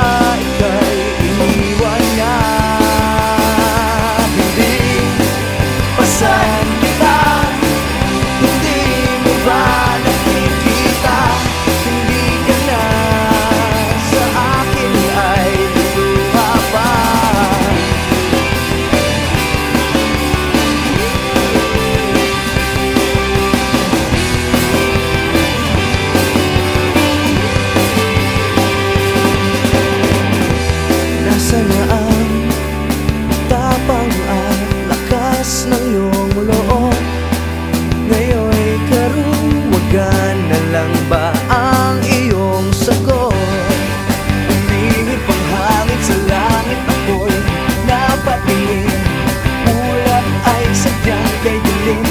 Akala karuwagan na lang ba ang iyong sagot? Umihip ang hangin sa langit ako'y napatingin Ulap ay sadyang kay dilim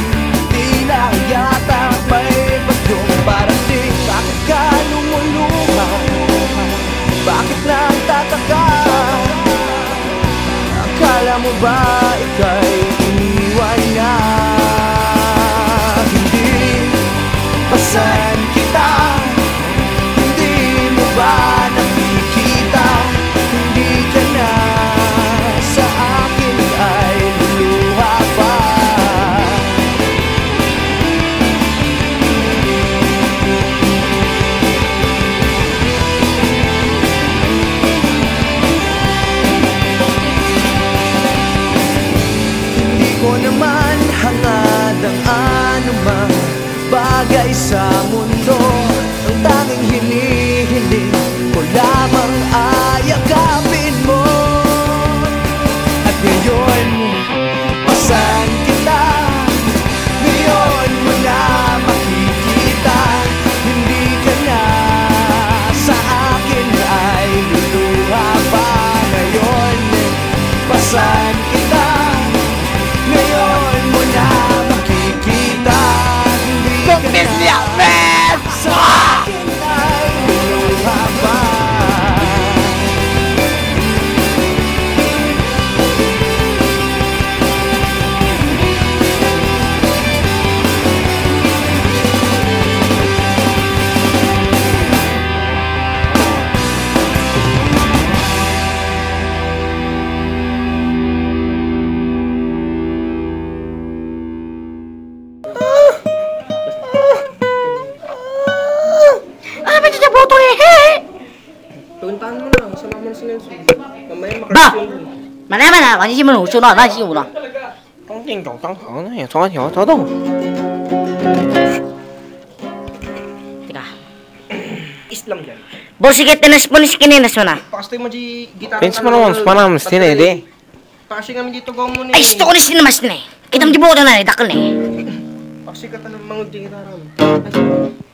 Tila yata may bagyong parating Bakit ka lumuluha? Bakit nagtataka? Akala mo ba ika'y Ba! Mana mana, wang ji mun wu shu na, na ji wu na. Tang ding dong tang hang, na ya zhuo qiao Islam yan. Bo sige tenas punis kini nas mo ji gitara. Pins mo naman, spana mo sine mo ni. Ay, sto ko ni sine mas ne. Kitam di bo na na dakal eh. ne. Paksi ka tanong di gitara. Ay,